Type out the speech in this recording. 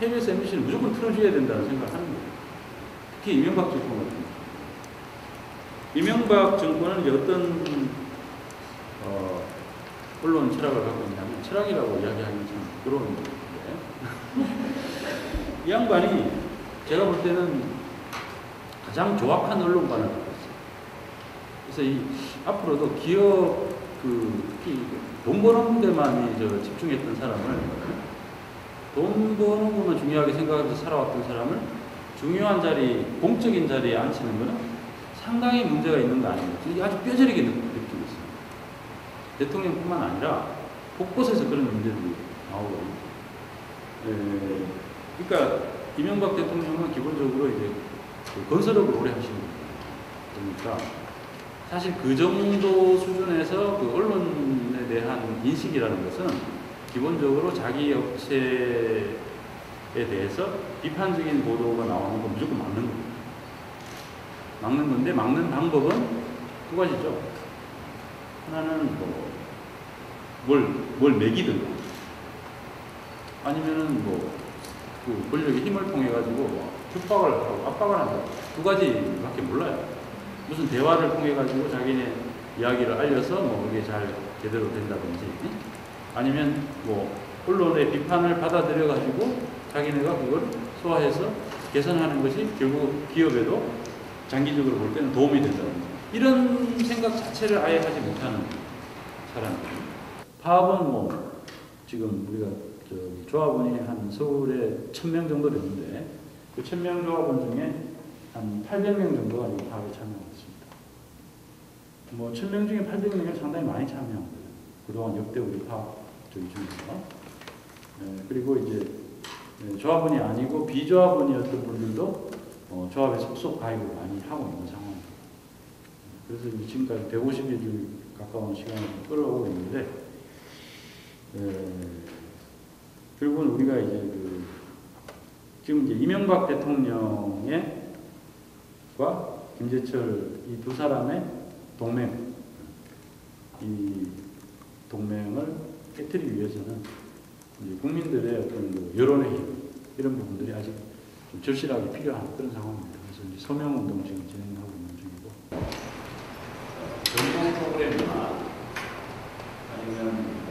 KBS, MBC를 무조건 틀어줘야 된다는 생각을 하는 거예요. 특히 이명박 정권 같은. 이명박 정권은 이제 어떤 어, 언론 철학을 갖고 있냐면 철학이라고 이야기하기는 좀 부끄러운 건데 이 양반이 제가 볼 때는 가장 조악한 언론관을 갖고 있어요. 그래서 이 앞으로도 기업 그 돈 버는 데만 저 집중했던 사람을 돈 버는 것만 중요하게 생각하면서 살아왔던 사람을 중요한 자리, 공적인 자리에 앉히는 것은 상당히 문제가 있는 거 아닌가. 이게 아주 뼈저리게 느- 느끼고 있습니다. 대통령뿐만 아니라 곳곳에서 그런 문제들이 나오거든요. 에, 그러니까 이명박 대통령은 기본적으로 이제 그 건설업을 오래 하시는 거예요. 그러니까 사실 그 정도 수준에서 그 언론에 대한 인식이라는 것은 기본적으로 자기 업체에 대해서 비판적인 보도가 나오는 건 무조건 막는 겁니다. 막는 건데 막는 방법은 두 가지죠. 하나는 뭐 뭘, 뭘 매기든가 아니면은 뭐 그 권력의 힘을 통해 가지고 뭐 협박을 하고 압박을 한다. 두 가지밖에 몰라요. 무슨 대화를 통해 가지고 자기네 이야기를 알려서 뭐 그게 잘 제대로 된다든지 응? 아니면 뭐 언론의 비판을 받아들여 가지고 자기네가 그걸 소화해서 개선하는 것이 결국 기업에도 장기적으로 볼 때는 도움이 된다든지 이런 생각 자체를 아예 하지 못하는 사람들. 파업은 뭐 지금 우리가 저기 조합원이 한 서울에 천 명 정도 되는데 그 천 명 조합원 중에 한 800명 정도가 이 파업에 참여하고 있습니다. 뭐, 1000명 중에 800명이 상당히 많이 참여한 거예요. 그동안 역대 우리 파업 저기 중에서. 예, 그리고 이제 예, 조합원이 아니고 비조합원이었던 분들도 어, 조합에 속속 가입을 많이 하고 있는 상황입니다. 그래서 지금까지 150일 가까운 시간을 끌어오고 있는데, 예, 결국은 우리가 이제 그 지금 이제 이명박 대통령의 과 김재철 이 두 사람의 동맹, 이 동맹을 깨뜨리기 위해서는 국민들의 어떤 그 여론의 힘 이런 부분들이 아직 좀 절실하게 필요한 그런 상황입니다. 그래서 이제 서명 운동 지금 진행하고 있는 중이고 전공 프로그램이나 아니면